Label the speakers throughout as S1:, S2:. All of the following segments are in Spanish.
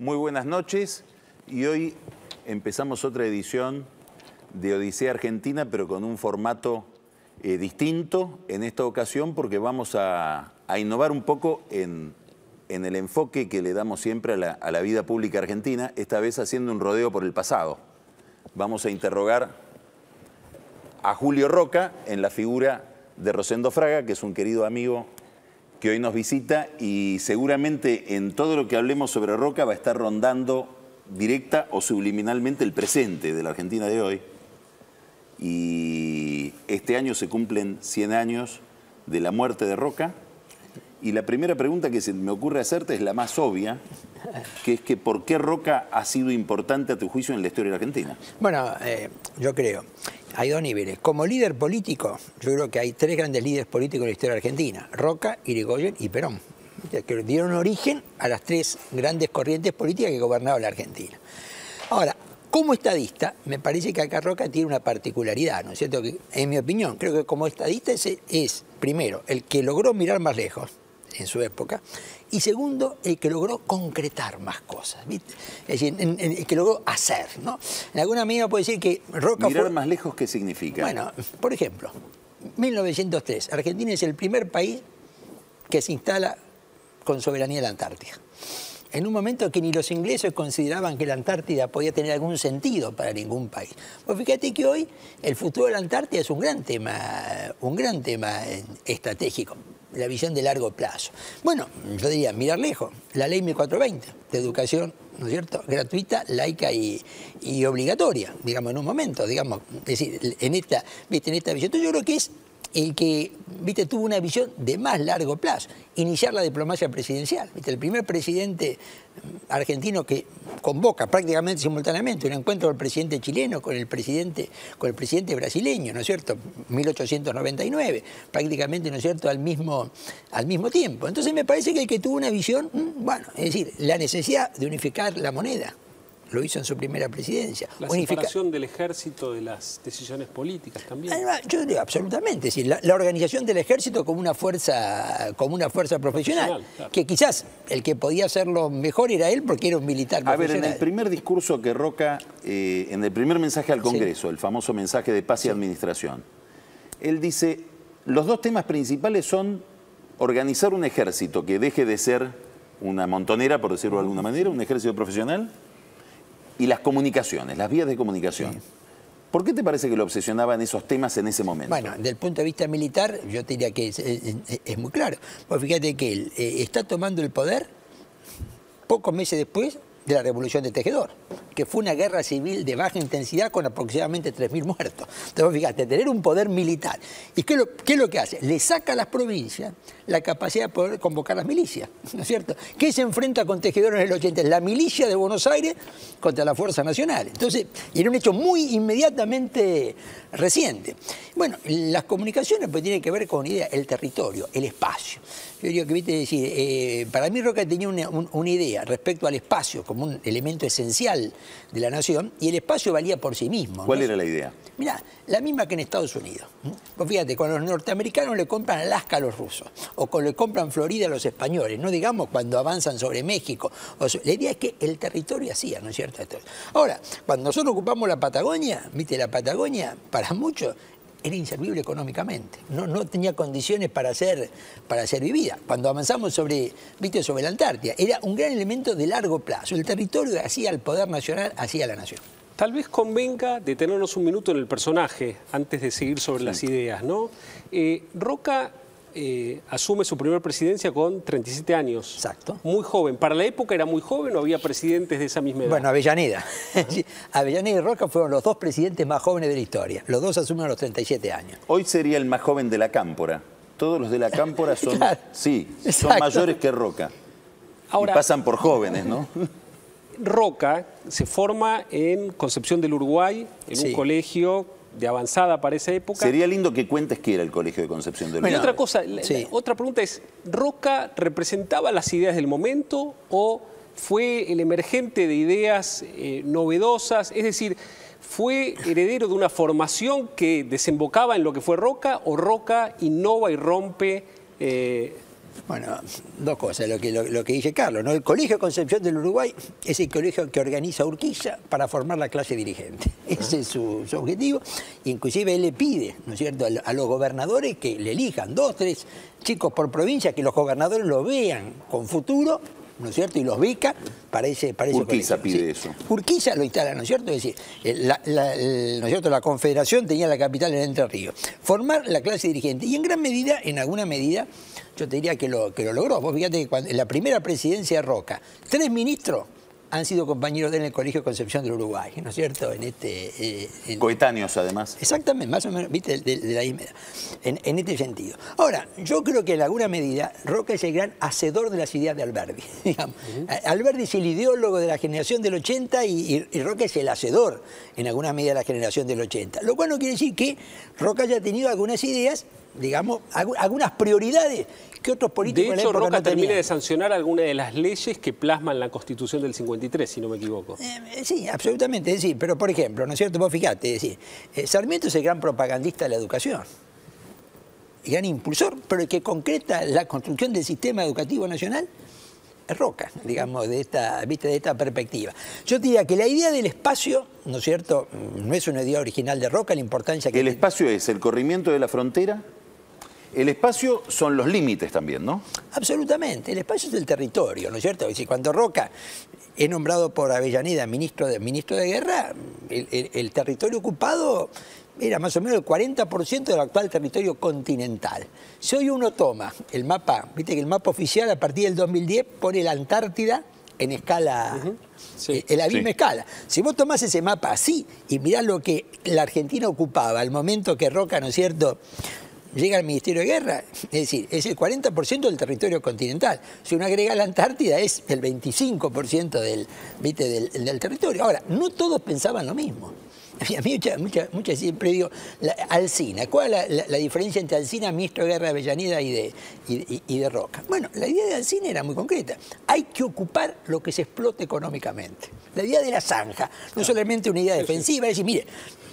S1: Muy buenas noches y hoy empezamos otra edición de Odisea Argentina, pero con un formato eh, distinto en esta ocasión porque vamos a, innovar un poco en, el enfoque que le damos siempre a la, a la vida pública argentina, esta vez haciendo un rodeo por el pasado. Vamos a interrogar a Julio Roca en la figura de Rosendo Fraga, que es un querido amigo que hoy nos visita y seguramente en todo lo que hablemos sobre Roca va a estar rondando directa o subliminalmente el presente de la Argentina de hoy. Y este año se cumplen 100 años de la muerte de Roca. Y la primera pregunta que se me ocurre hacerte es la más obvia, que es que ¿por qué Roca ha sido importante a tu juicio en la historia de la Argentina?
S2: Bueno, eh, yo creo hay dos niveles. Como líder político, yo creo que hay tres grandes líderes políticos en la historia argentina, Roca, Irigoyen y Perón, que dieron origen a las tres grandes corrientes políticas que gobernaban la Argentina. Ahora, como estadista, me parece que acá Roca tiene una particularidad, ¿no es cierto? En mi opinión, creo que como estadista es, primero, el que logró mirar más lejos en su época, y segundo, el que logró concretar más cosas, ¿viste? Es decir, el que logró hacer, ¿no? En alguna medida puede decir que Roca
S1: Mirar más lejos, ¿qué significa?
S2: Bueno, por ejemplo, 1903, Argentina es el primer país que se instala con soberanía en la Antártida. En un momento que ni los ingleses consideraban que la Antártida podía tener algún sentido para ningún país. Pues fíjate que hoy el futuro de la Antártida es un gran tema, un gran tema estratégico la visión de largo plazo. Bueno, yo diría, mirar lejos, la ley 1420 de educación, ¿no es cierto?, gratuita, laica y, obligatoria, digamos, en un momento, digamos, es decir, en esta, ¿viste? en esta visión. Entonces yo creo que es el que viste, tuvo una visión de más largo plazo, iniciar la diplomacia presidencial. ¿viste? El primer presidente argentino que convoca prácticamente simultáneamente un encuentro del presidente chileno con el presidente, con el presidente brasileño, ¿no es cierto? 1899, prácticamente, ¿no es cierto?, al mismo, al mismo tiempo. Entonces me parece que el que tuvo una visión, mm, bueno, es decir, la necesidad de unificar la moneda lo hizo en su primera presidencia.
S3: La separación del ejército de las decisiones políticas también.
S2: yo digo, absolutamente. la, organización del ejército como una fuerza, como una fuerza profesional. Que quizás el que podía hacerlo mejor era él porque era un militar profesional.
S1: A ver, en el primer discurso que Roca, eh, en el primer mensaje al Congreso, el famoso mensaje de paz y administración, él dice, los dos temas principales son organizar un ejército que deje de ser una montonera, por decirlo de alguna manera, un ejército profesional, y las comunicaciones, las vías de comunicación. ¿Por qué te parece que lo obsesionaban esos temas en ese momento?
S2: Bueno, desde el punto de vista militar, yo te diría que es, muy claro. Pues fíjate que él eh, está tomando el poder pocos meses después de la revolución de Tejedor, que fue una guerra civil de baja intensidad con aproximadamente 3.000 muertos. Entonces, fíjate, tener un poder militar. ¿Y qué, es lo que hace? Le saca a las provincias la capacidad de poder convocar las milicias, ¿no es cierto? ¿Qué se enfrenta con Tejedor en el 80? La milicia de Buenos Aires contra la Fuerza Nacional. Entonces, era un hecho muy inmediatamente reciente. Bueno, las comunicaciones pues tienen que ver con idea, el territorio, el espacio. Yo digo que, viste, decir, eh, para mí Roca tenía una, idea respecto al espacio como un elemento esencial de la nación y el espacio valía por sí mismo.
S1: ¿Cuál era la idea?
S2: Mira, la misma que en Estados Unidos. Pues fíjate, cuando los norteamericanos le compran Alaska a los rusos o cuando le compran Florida a los españoles, no digamos cuando avanzan sobre México. la idea es que el territorio hacía, ¿no es cierto? Ahora, cuando nosotros ocupamos la Patagonia, viste, la Patagonia para muchos era inservible económicamente, no, no tenía condiciones para ser, para ser vivida. Cuando avanzamos sobre, ¿viste? sobre la Antártida, era un gran elemento de largo plazo. El territorio hacía el poder nacional, hacía la nación.
S3: Tal vez convenga detenernos un minuto en el personaje antes de seguir sobre las ideas, ¿no? Eh, Roca eh, asume su primera presidencia con 37 años.
S2: Exacto.
S3: Muy joven. ¿Para la época era muy joven o había presidentes de esa misma edad?
S2: Bueno, Avellaneda. Avellaneda y Roca fueron los dos presidentes más jóvenes de la historia. Los dos asumen a los 37 años.
S1: Hoy sería el más joven de la Cámpora. Todos los de la Cámpora son, sí, son mayores que Roca. Ahora, y pasan por jóvenes, ¿no?
S3: Roca se forma en Concepción del Uruguay, en un colegio de avanzada para esa época.
S1: Sería lindo que cuentes qué era el Colegio de Concepción del Uruguay.
S3: Y otra cosa, otra pregunta es, ¿Roca representaba las ideas del momento o fue el emergente de ideas eh, novedosas? Es decir, ¿fue heredero de una formación que desembocaba en lo que fue Roca o Roca innova y rompe eh,
S2: Bueno, dos cosas, lo que, lo, que dice Carlos. ¿no? El Colegio Concepción del Uruguay es el colegio que organiza Urquiza para formar la clase dirigente. Ese es su, objetivo. Inclusive él le pide, ¿no es cierto?, a, los gobernadores que le elijan dos, tres chicos por provincia, que los gobernadores lo vean con futuro ¿no es cierto? Y los beca para ese, para
S1: Urquiza pide eso.
S2: Urquiza lo instala, ¿no es cierto? Es decir, la, ¿no es cierto? la Confederación tenía la capital en Entre Ríos. Formar la clase dirigente. Y en gran medida, en alguna medida, yo te diría que lo, que lo logró. Vos fíjate que cuando, en la primera presidencia de Roca, tres ministros han sido compañeros de él en el Colegio Concepción del Uruguay, ¿no es cierto? En este,
S1: eh, Coetáneos, además.
S2: Exactamente, más o menos, viste, de, la misma en, en, este sentido. Ahora, yo creo que en alguna medida Roca es el gran hacedor de las ideas de Alberti. Alberti es el ideólogo de la generación del 80 y, y, Roca es el hacedor, en alguna medida, de la generación del 80. Lo cual no quiere decir que Roca haya tenido algunas ideas digamos, algunas prioridades que otros políticos
S3: de hecho, Roca termina de sancionar algunas de las leyes que plasman la Constitución del 53, si no me equivoco.
S2: Eh, eh, sí, absolutamente, sí. Pero, por ejemplo, ¿no es cierto? Vos fijate, es decir, eh, Sarmiento es el gran propagandista de la educación. El gran impulsor, pero el que concreta la construcción del sistema educativo nacional es Roca, digamos, de esta, ¿viste? de esta perspectiva. Yo diría que la idea del espacio, ¿no es cierto?, no es una idea original de Roca, la importancia que...
S1: El espacio es el corrimiento de la frontera el espacio son los límites también, ¿no?
S2: Absolutamente. El espacio es el territorio, ¿no es cierto? Si cuando Roca es nombrado por Avellaneda ministro de, ministro de Guerra, el, territorio ocupado era más o menos el 40% del actual territorio continental. Si hoy uno toma el mapa, viste que el mapa oficial a partir del 2010 pone la Antártida en escala, eh, en la misma escala. Si vos tomás ese mapa así y mirás lo que la Argentina ocupaba al momento que Roca, ¿no es cierto?, llega al Ministerio de Guerra, es decir, es el 40% del territorio continental. Si uno agrega la Antártida es el 25% del, ¿viste? Del, territorio. Ahora, no todos pensaban lo mismo. A mí mucha, mucha, siempre digo, Alcina, ¿cuál es la, diferencia entre Alcina, ministro de Guerra de Avellaneda y de, y, de Roca? Bueno, la idea de Alcina era muy concreta. Hay que ocupar lo que se explote económicamente. La idea de la zanja, no solamente una idea defensiva, es decir, mire,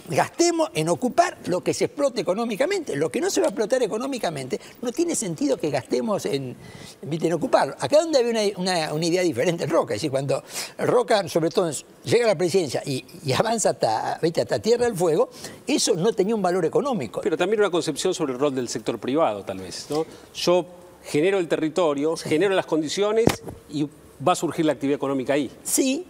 S2: gastemos en ocupar lo que se explote económicamente. Lo que no se va a explotar económicamente, no tiene sentido que gastemos en, en ocuparlo. Acá donde había una, idea diferente en Roca, es decir, cuando Roca, sobre todo, llega a la presidencia y, avanza hasta, hasta Tierra del Fuego, eso no tenía un valor económico.
S3: Pero también una concepción sobre el rol del sector privado, tal vez. ¿no? Yo genero el territorio, genero las condiciones y va a surgir la actividad económica ahí.
S2: Sí,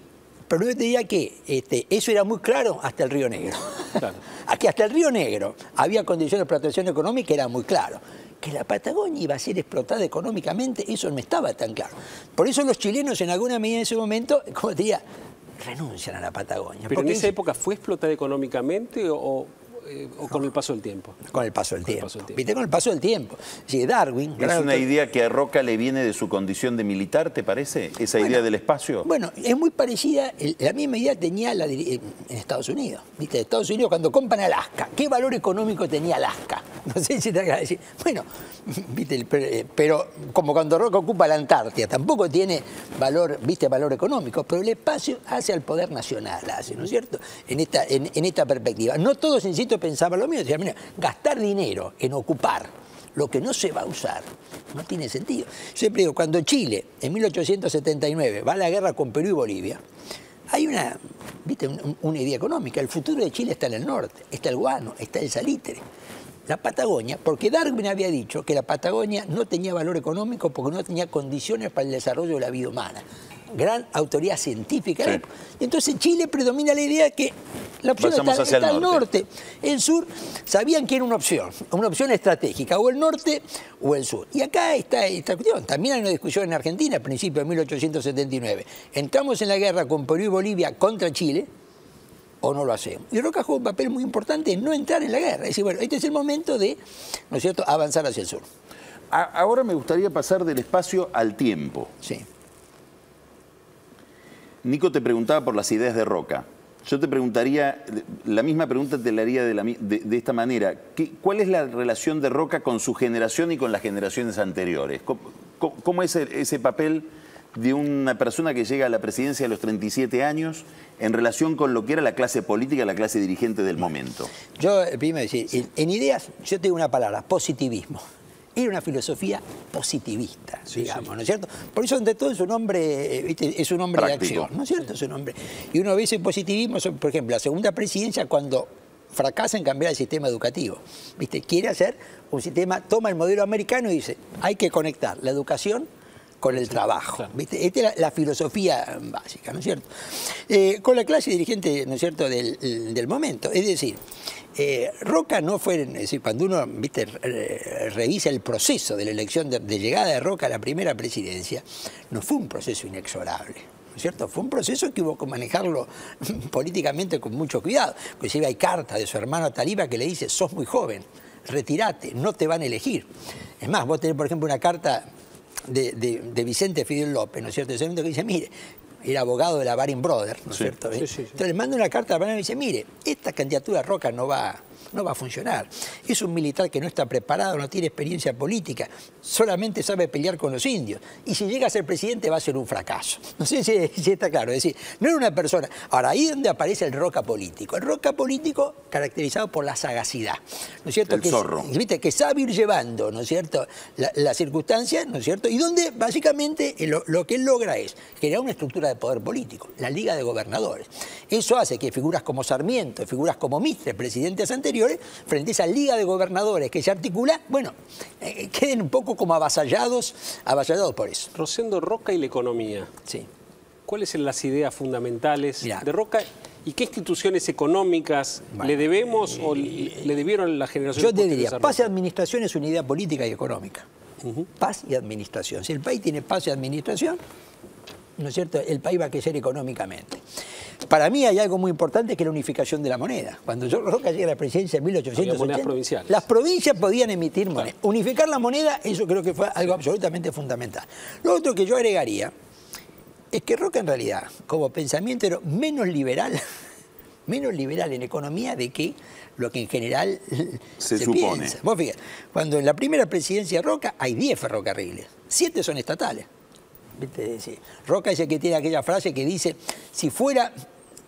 S2: pero yo te diría que este, eso era muy claro hasta el Río Negro. Aquí hasta el Río Negro había condiciones de explotación económica, era muy claro. Que la Patagonia iba a ser explotada económicamente, eso no estaba tan claro. Por eso los chilenos en alguna medida en ese momento, como te diría, renuncian a la Patagonia.
S3: ¿Pero en esa época fue explotada económicamente o, eh, o con el paso del tiempo?
S2: Con el paso del, tiempo. ¿Viste? Con el paso del tiempo. Sí, Darwin.
S1: ¿Es una idea que a Roca le viene de su condición de militar, te parece? ¿Esa idea del espacio?
S2: Bueno, es muy parecida. La misma idea tenía la, en Estados Unidos. ¿Viste? Estados Unidos, cuando compran Alaska, ¿qué valor económico tenía Alaska? No sé si te vas a decir. Bueno, ¿viste? Eh, pero como cuando Roca ocupa la Antártida, tampoco tiene valor, ¿viste? valor económico, pero el espacio hace al poder nacional, hace, ¿no es cierto? En esta, en, en esta perspectiva. No todos, insisto, pensaba lo mismo. Decía, mira, gastar dinero en ocupar lo que no se va a usar no tiene sentido. Siempre digo, cuando Chile, en 1879, va a la guerra con Perú y Bolivia, hay una, ¿viste? una idea económica. El futuro de Chile está en el norte, está el guano, está el salitre. La Patagonia, porque Darwin había dicho que la Patagonia no tenía valor económico porque no tenía condiciones para el desarrollo de la vida humana gran autoridad científica. Y entonces en Chile predomina la idea que la opción está, al norte. El sur sabían que era una opción, una opción estratégica, o el norte o el sur. Y acá está esta cuestión. También hay una discusión en Argentina a principios de 1879. Entramos en la guerra con Perú y Bolivia contra Chile, o no lo hacemos. Y Roca juega un papel muy importante en no entrar en la guerra. Es decir, bueno, este es el momento de, ¿no es cierto?, avanzar hacia el sur.
S1: Ahora me gustaría pasar del espacio al tiempo.
S2: Sí.
S1: Nico te preguntaba por las ideas de Roca. Yo te preguntaría, la misma pregunta te la haría de, esta manera. ¿Cuál es la relación de Roca con su generación y con las generaciones anteriores? ¿Cómo, es ese papel de una persona que llega a la presidencia a los 37 años en relación con lo que era la clase política, la clase dirigente del momento?
S2: Yo, primero decir, en ideas, yo tengo una palabra, positivismo. Era una filosofía positivista, digamos, ¿no es cierto? Por eso, ante todo, es un hombre, eh, es un hombre de acción, ¿no es cierto? Es un hombre. Y uno ve ese positivismo, por ejemplo, la segunda presidencia, cuando fracasa en cambiar el sistema educativo. ¿Viste? Quiere hacer un sistema, toma el modelo americano y dice, hay que conectar la educación con el trabajo. ¿viste? Esta es la, filosofía básica, ¿no es cierto? Eh, con la clase dirigente, ¿no es cierto?, del, momento. Es decir, eh, Roca no fue, es decir, cuando uno revisa el proceso de la elección de, llegada de Roca a la primera presidencia, no fue un proceso inexorable. ¿no es cierto? Fue un proceso que hubo que manejarlo políticamente con mucho cuidado. Inclusive hay carta de su hermano Taliba que le dice, sos muy joven, retirate, no te van a elegir. Es más, vos tenés, por ejemplo, una carta de, Vicente Fidel López, ¿no es cierto? Que dice, mire, era abogado de la Baring Brothers, ¿no es cierto? Entonces le manda una carta a la y dice, mire, esta candidatura Roca no va, no va a funcionar. Es un militar que no está preparado, no tiene experiencia política, solamente sabe pelear con los indios. Y si llega a ser presidente va a ser un fracaso. No sé si, está claro. Es decir, no era una persona. Ahora, ahí es donde aparece el roca político. El roca político caracterizado por la sagacidad. ¿No es cierto?
S1: El
S2: que,
S1: zorro.
S2: ¿viste? que sabe ir llevando, ¿no es cierto?, las la circunstancias, ¿no es cierto? Y donde básicamente lo, lo que él logra es crear una estructura de poder político, la Liga de Gobernadores. Eso hace que figuras como Sarmiento, figuras como Mitre, presidentes anteriores, frente a esa liga de gobernadores que se articula, bueno, eh, queden un poco como avasallados, avasallados por eso.
S3: Rosendo Roca y la economía.
S2: Sí.
S3: ¿Cuáles son las ideas fundamentales de Roca y qué instituciones económicas le debemos o le debieron la generación
S2: Yo te diría, paz y administración es una idea política y económica. Paz y administración. Si el país tiene paz y administración, ¿no es cierto? El país va a crecer económicamente. Para mí hay algo muy importante que es la unificación de la moneda. Cuando yo Roca llega a la presidencia en 1880, las provincias podían emitir moneda. Unificar la moneda, eso creo que fue algo absolutamente fundamental. Lo otro que yo agregaría es que Roca en realidad, como pensamiento, era menos liberal, menos liberal en economía de que lo que en general
S1: se, supone.
S2: Piensa. Vos fíjate, cuando en la primera presidencia de Roca hay 10 ferrocarriles, 7 son estatales. Roca es el que tiene aquella frase que dice, si fuera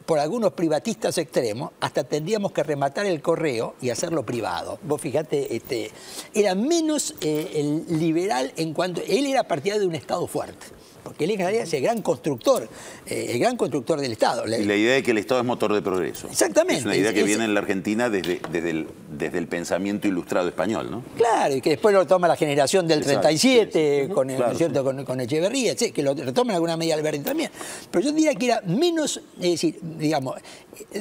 S2: por algunos privatistas extremos, hasta tendríamos que rematar el correo y hacerlo privado. Vos fíjate, este, era menos eh, liberal en cuanto... Él era partidario de un Estado fuerte porque en realidad es el gran constructor, eh, el gran constructor del Estado.
S1: Y la idea de que el Estado es motor de progreso.
S2: Exactamente.
S1: Es una idea que viene en la Argentina desde, desde, el, desde el pensamiento ilustrado español, ¿no?
S2: Claro, y que después lo toma la generación del 37 con, ¿cierto? Con, Echeverría, que lo retoma en alguna medida Alberti también. Pero yo diría que era menos, es decir, digamos,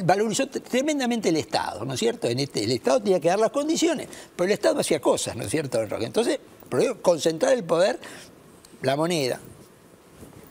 S2: valorizó tremendamente el Estado, ¿no es cierto? En este, el Estado tenía que dar las condiciones, pero el Estado hacía cosas, ¿no es cierto? Entonces, concentrar el poder, la moneda,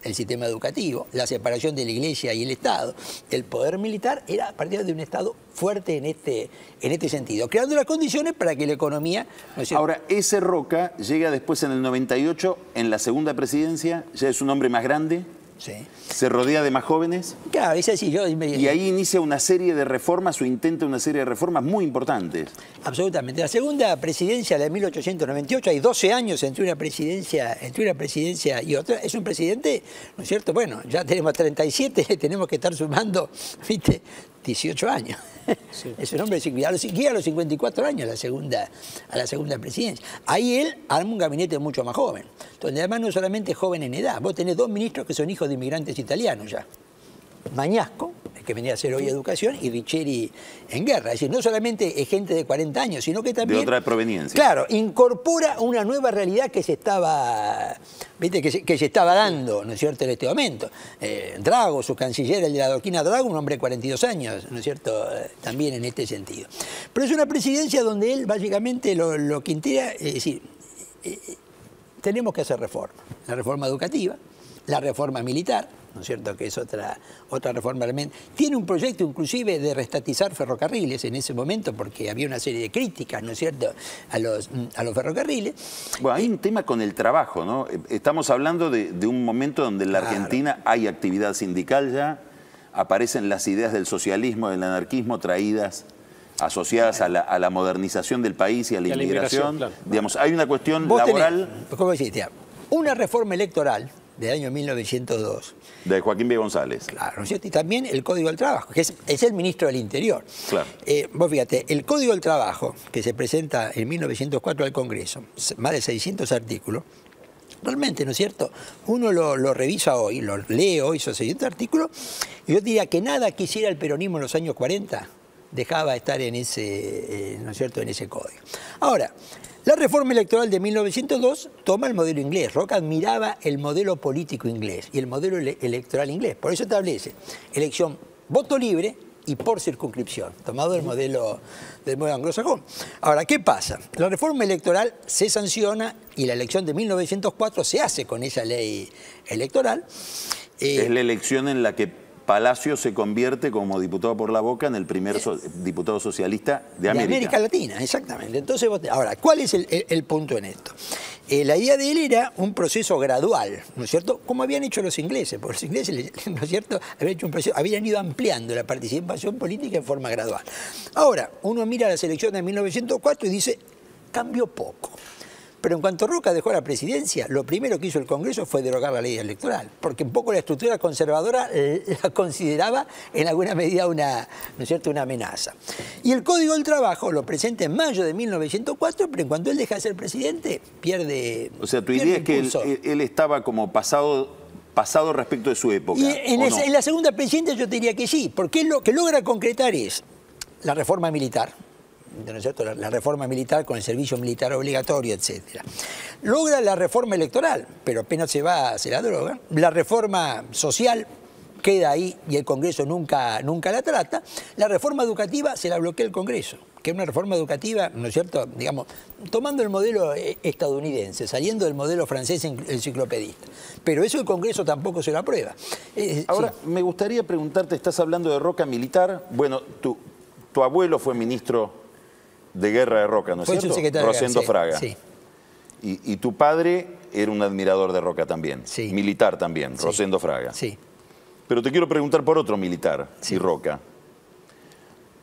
S2: el sistema educativo, la separación de la iglesia y el Estado, el poder militar, era a partir de un Estado fuerte en este, en este sentido, creando las condiciones para que la economía...
S1: Ahora, ese Roca llega después en el 98, en la segunda presidencia, ya es un hombre más grande, se rodea de más jóvenes.
S2: Claro, es así. Yo,
S1: y ahí inicia una serie de reformas o intenta una serie de reformas muy importantes.
S2: Absolutamente. La segunda presidencia, la de 1898, hay 12 años entre una presidencia, entre una presidencia y otra. Es un presidente, ¿no es cierto? Bueno, ya tenemos 37, tenemos que estar sumando, ¿viste? 18 años. Es un hombre que a los, a los 54 años a la, segunda, a la segunda presidencia. Ahí él arma un gabinete mucho más joven, donde además no solamente joven en edad, vos tenés dos ministros que son hijos de inmigrantes italianos ya. Mañasco, que venía a ser hoy educación, y Richeri en guerra. Es decir, no solamente es gente de 40 años, sino que también...
S1: De otra proveniencia.
S2: Claro, incorpora una nueva realidad que se estaba, ¿viste? Que, se, estaba dando, ¿no es cierto?, en este momento. Eh, Drago, su canciller, el de la doctrina Drago, un hombre de 42 años, ¿no es cierto?, eh, también en este sentido. Pero es una presidencia donde él básicamente lo, lo que intenta, es decir, eh, tenemos que hacer reforma. La reforma educativa, la reforma militar, ¿no es cierto?, que es otra, otra reforma realmente. Tiene un proyecto inclusive de restatizar ferrocarriles en ese momento, porque había una serie de críticas, ¿no es cierto?, a los, a los ferrocarriles.
S1: Bueno, hay un tema con el trabajo, ¿no? Estamos hablando de, un momento donde en la Argentina hay actividad sindical ya, aparecen las ideas del socialismo, del anarquismo traídas asociadas a la, modernización del país y a la, inmigración. Digamos, hay una cuestión laboral...
S2: ¿cómo decís, Una reforma electoral del año 1902.
S1: De Joaquín B. González.
S2: Claro, ¿no es cierto? Y también el Código del Trabajo, que es, es el ministro del Interior.
S1: Claro.
S2: Eh, vos fíjate, el Código del Trabajo, que se presenta en 1904 al Congreso, más de 600 artículos, Realmente, ¿no es cierto? Uno lo, lo, revisa hoy, lo lee hoy, esos 600 artículos, y yo diría que nada que hiciera el peronismo en los años 40 dejaba de estar en ese, eh, ¿no es cierto?, en ese código. Ahora, la reforma electoral de 1902 toma el modelo inglés. Roca admiraba el modelo político inglés y el modelo ele electoral inglés. Por eso establece elección voto libre y por circunscripción, tomado del modelo, del modelo anglosajón. Ahora, ¿qué pasa? La reforma electoral se sanciona y la elección de 1904 se hace con esa ley electoral.
S1: Eh, es la elección en la que Palacio se convierte como diputado por la Boca en el primer so diputado socialista de América.
S2: De América Latina, exactamente. Entonces, ahora, ¿cuál es el, el, el punto en esto? Eh, la idea de él era un proceso gradual, ¿no es cierto? Como habían hecho los ingleses, porque los ingleses, ¿no es cierto?, habían, hecho un proceso, habían ido ampliando la participación política en forma gradual. Ahora, uno mira las elecciones de 1904 y dice, cambió poco. Pero en cuanto Roca dejó la presidencia, lo primero que hizo el Congreso fue derogar la ley electoral, porque un poco la estructura conservadora la consideraba en alguna medida una, ¿no es cierto? una amenaza. Y el Código del Trabajo lo presenta en mayo de 1904, pero en cuanto él deja de ser presidente, pierde.
S1: O sea, tu idea es que él, él estaba como pasado pasado respecto de su época.
S2: Y en, esa, no? en, la segunda presidencia yo te diría que sí, porque lo que logra concretar es la reforma militar, ¿no es? La, reforma militar con el servicio militar obligatorio, etc. Logra la reforma electoral, pero apenas se va, se la droga. La reforma social queda ahí y el Congreso nunca, nunca la trata. La reforma educativa se la bloquea el Congreso, que es una reforma educativa, ¿no es cierto?, digamos, tomando el modelo estadounidense, saliendo del modelo francés enciclopedista. Pero eso el Congreso tampoco se lo aprueba.
S1: Eh, Ahora, sí. me gustaría preguntarte, estás hablando de roca militar, bueno, tu, tu abuelo fue ministro de guerra de Roca, ¿no es
S2: Fue
S1: cierto? Rosendo
S2: sí,
S1: Fraga.
S2: Sí.
S1: Y, y, tu padre era un admirador de Roca también,
S2: sí.
S1: militar también. Rosendo Fraga.
S2: Sí.
S1: Pero te quiero preguntar por otro militar y Roca.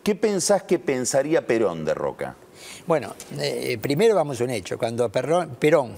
S1: ¿Qué pensás que pensaría Perón de Roca?
S2: Bueno, eh, primero vamos a un hecho. Cuando Perón, Perón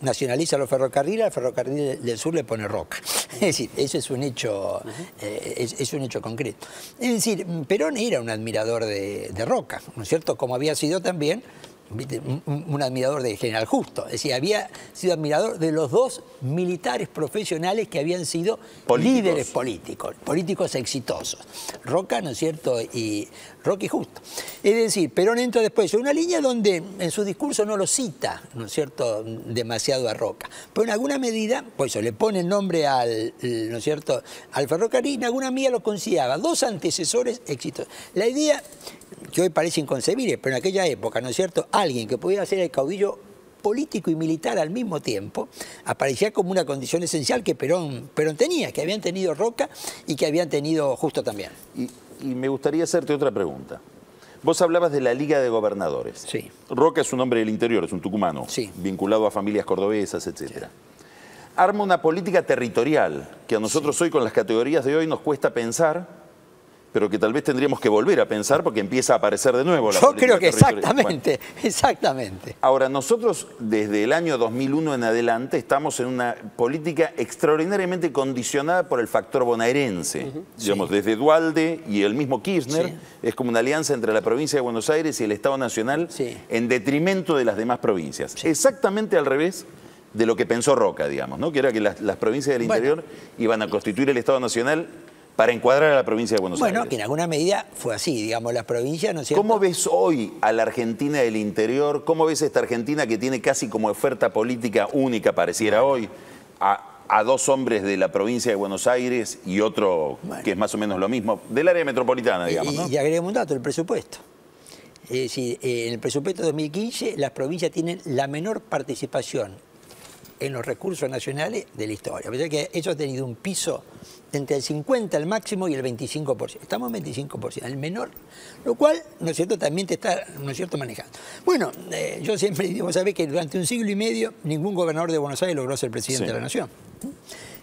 S2: nacionaliza los ferrocarriles, al ferrocarril del sur le pone roca. Es decir, eso es un hecho, uh -huh. eh, es, es, un hecho concreto. Es decir, Perón era un admirador de, de Roca, ¿no es cierto? Como había sido también un, un, admirador de General Justo. Es decir, había sido admirador de los dos militares profesionales que habían sido políticos. líderes políticos, políticos exitosos. Roca, ¿no es cierto? Y Roque Justo. Es decir, Perón entra después en una línea donde en su discurso no lo cita, ¿no es cierto?, demasiado a Roca. Pero en alguna medida, pues eso, le pone el nombre al, ¿no es cierto?, al ferrocarril, en alguna medida lo consideraba dos antecesores exitosos. La idea que hoy parece inconcebible, pero en aquella época, ¿no es cierto?, alguien que pudiera ser el caudillo político y militar al mismo tiempo, aparecía como una condición esencial que Perón, Perón tenía, que habían tenido Roca y que habían tenido Justo también.
S1: Y, y me gustaría hacerte otra pregunta. Vos hablabas de la Liga de Gobernadores.
S2: Sí.
S1: Roca es un hombre del interior, es un tucumano,
S2: sí.
S1: vinculado a familias cordobesas, etc. Arma una política territorial que a nosotros sí. hoy con las categorías de hoy nos cuesta pensar, pero que tal vez tendríamos que volver a pensar porque empieza a aparecer de nuevo la
S2: Yo creo que exactamente, bueno, exactamente.
S1: Ahora, nosotros desde el año 2001 en adelante estamos en una política extraordinariamente condicionada por el factor bonaerense. Uh -huh. Digamos, sí. desde Dualde y el mismo Kirchner, sí. es como una alianza entre la provincia de Buenos Aires y el Estado Nacional
S2: sí.
S1: en detrimento de las demás provincias. Exactamente al revés de lo que pensó Roca, digamos, ¿no? que era que las, las provincias del interior iban a constituir el Estado Nacional para encuadrar a la provincia de Buenos
S2: bueno,
S1: Aires.
S2: Bueno, que en alguna medida fue así, digamos, las provincias, ¿no es
S1: cierto? ¿Cómo ves hoy a la Argentina del interior? ¿Cómo ves esta Argentina que tiene casi como oferta política única, pareciera hoy, a, a dos hombres de la provincia de Buenos Aires y otro bueno. que es más o menos lo mismo, del área metropolitana, digamos,
S2: y,
S1: ¿no?
S2: Y un dato, el presupuesto. Es decir, eh, en el presupuesto de 2015 las provincias tienen la menor participación en los recursos nacionales de la historia. A pesar que ellos han tenido un piso entre el 50 al máximo y el 25%. Estamos en 25%, el menor, lo cual, ¿no es cierto?, también te está, ¿no es cierto?, manejando. Bueno, eh, yo siempre digo, ¿sabés que durante un siglo y medio ningún gobernador de Buenos Aires logró ser presidente sí. de la nación?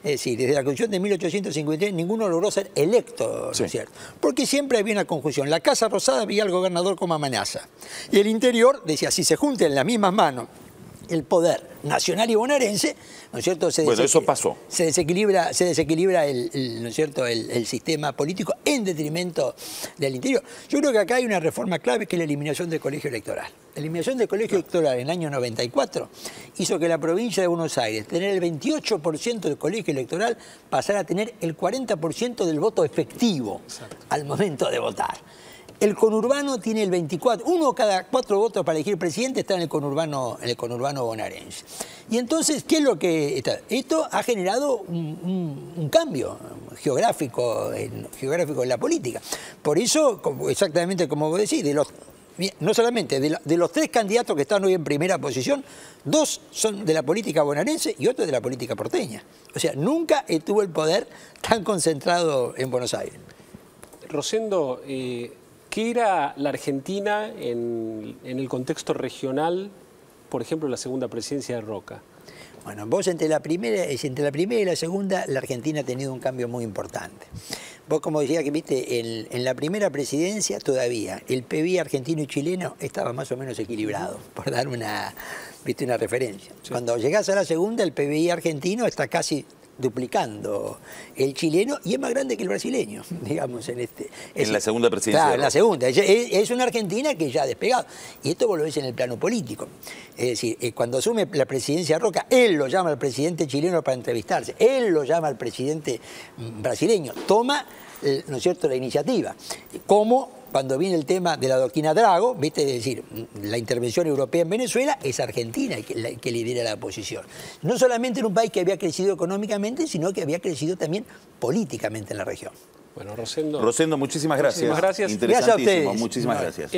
S2: Es decir, desde la Constitución de 1853 ninguno logró ser electo, ¿no sí. es cierto? Porque siempre había una conjunción. La Casa Rosada veía al gobernador como amenaza. Y el interior decía, si se juntan en las mismas manos el poder nacional y bonaerense, ¿no es cierto? Se
S1: Bueno, eso pasó.
S2: Se desequilibra, se desequilibra el, el, ¿no es cierto? El, el sistema político en detrimento del interior. Yo creo que acá hay una reforma clave que es la eliminación del colegio electoral. La eliminación del colegio electoral en el año 94 hizo que la provincia de Buenos Aires, tener el 28% del colegio electoral, pasara a tener el 40% del voto efectivo al momento de votar. El conurbano tiene el 24, uno cada cuatro votos para elegir presidente está en el conurbano, en el conurbano bonaerense. Y entonces, ¿qué es lo que está? Esto ha generado un, cambio geográfico en, geográfico en la política. Por eso, exactamente como vos decís, de los, no solamente de, la- de los tres candidatos que están hoy en primera posición, dos son de la política bonaerense y otro de la política porteña. O sea, nunca estuvo el poder tan concentrado en Buenos Aires.
S3: Rosendo, eh, ¿qué era la Argentina en, en el contexto regional, por ejemplo, la segunda presidencia de Roca?
S2: Bueno, vos entre la primera, entre la primera y la segunda, la Argentina ha tenido un cambio muy importante. Vos como decía que viste, en, en la primera presidencia todavía el PBI argentino y chileno estaba más o menos equilibrado, por dar una, viste, una referencia. Cuando llegás a la segunda, el PBI argentino está casi duplicando el chileno y es más grande que el brasileño, digamos, en este.
S1: En la segunda presidencia
S2: Claro,
S1: de
S2: en la segunda. Es, es- es una Argentina que ya ha despegado. Y esto vos lo ves en el plano político. Es decir, eh, cuando asume la presidencia Roca, él lo llama al presidente chileno para entrevistarse, él lo llama al presidente brasileño, toma, eh, ¿no es cierto?, la iniciativa. Como cuando viene el tema de la doctrina Drago, ¿viste? es decir, la intervención europea en Venezuela, es Argentina que, la- que lidera la oposición. No solamente en un país que había crecido económicamente, sino que había crecido también políticamente en la región.
S3: Bueno, Rosendo.
S1: Rosendo, muchísimas gracias.
S3: Muchísimas gracias.
S1: Interesantísimo,
S2: Gracias a ustedes.
S1: muchísimas gracias.